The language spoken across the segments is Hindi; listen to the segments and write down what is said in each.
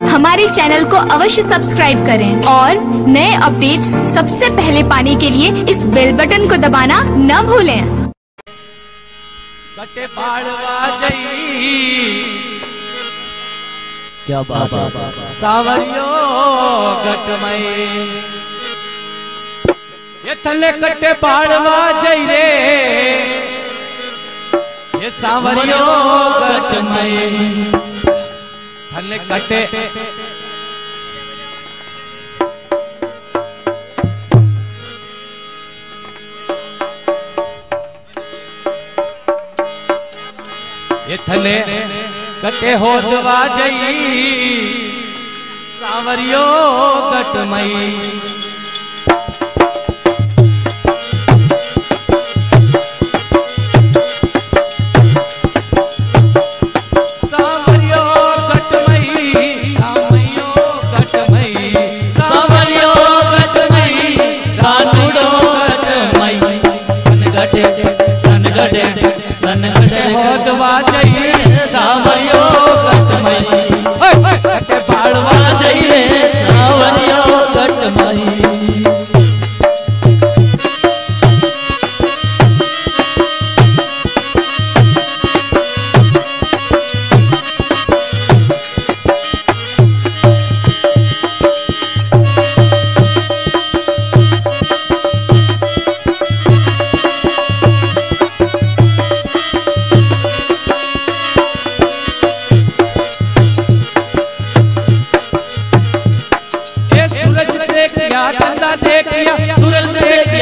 हमारे चैनल को अवश्य सब्सक्राइब करें और नए अपडेट्स सबसे पहले पाने के लिए इस बेल बटन को दबाना न भूलें। कटे क्या बात है? सावरियो ये थले कटे पाड़वा जई रे। ये सावरियो थले कटे जवा कटे होदवा जई सावरियो गटमई। गटमई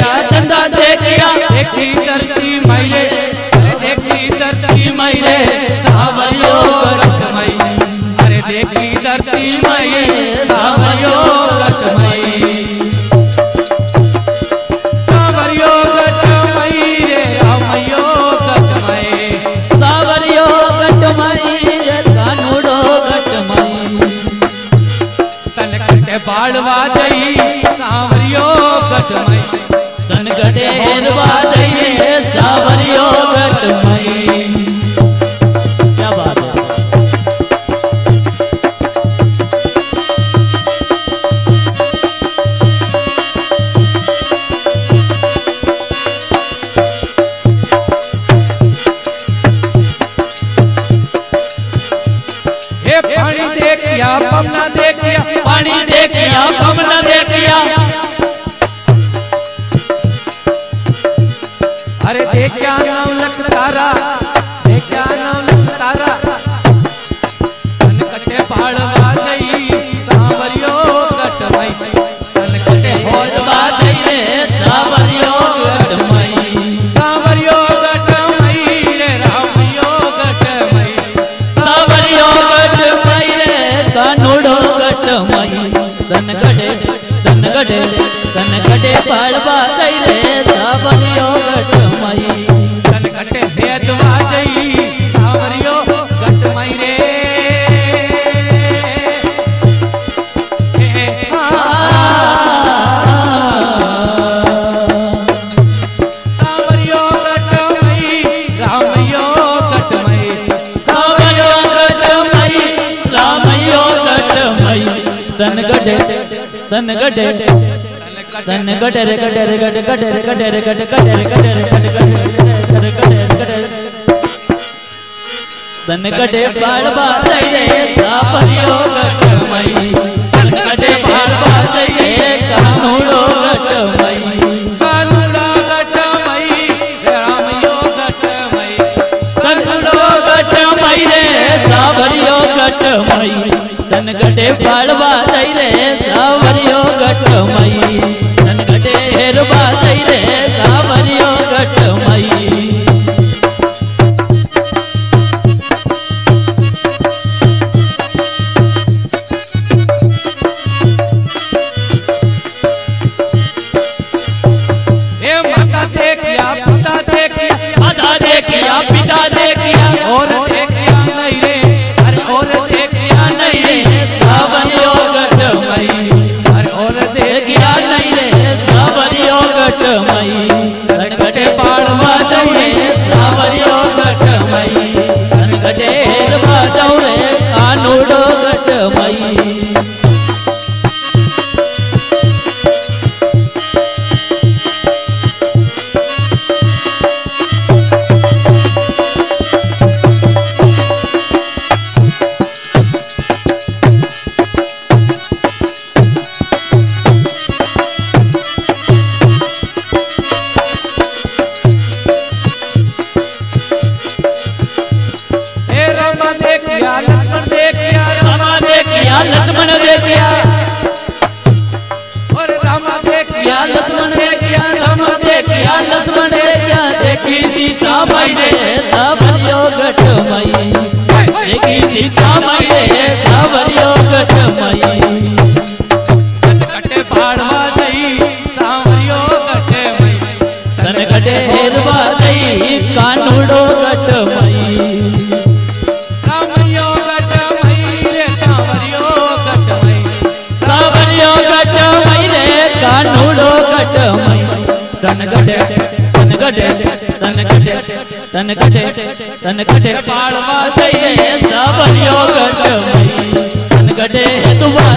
देखिया चंदा देखिया देखी धरती मैले अरे देखी धरती मैले सावरियो गटमई अरे देखी धरती मैले सावरियो गटमई सावरियो गटमई रे रामयो गटमई सावरियो गटमई कानूडो गटमई तन कटे बाड़वा जई सावरियो गटमई तन गटे तन गटे रे गटे रे गटे गटे रे गटे रे गटे गटे रे गटे रे गटे गटे रे गटे रे गटे रे तन गटे पाड़वा जई रे सावरियो गटमई तन गटे पाड़वा रे कानूड़ो गटमई कानुड़ा गटमई रामयो गटमई कनुड़ो गटमई रे सावरियो गटमई तन गटे पाड़वा जई रे सावरियो गटमई तन लक्ष्मण और राम देखिया या लक्ष्मण रामा लक्ष्मण देखिया। देखी सीता माई माई। रे सावरियो गट मई। मई, तन गटे तन गटे तन गटे तन गटे तन गटे पालवा चाहिए सब योग गटे तन गटे दुआ